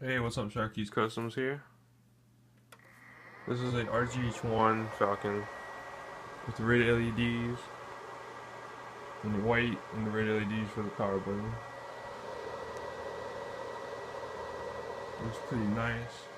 Hey, what's up, Sharky's Customs here. This is a RGH1 Falcon with the red LEDs and the white and the red LEDs for the power button. Looks pretty nice.